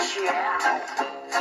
学啊。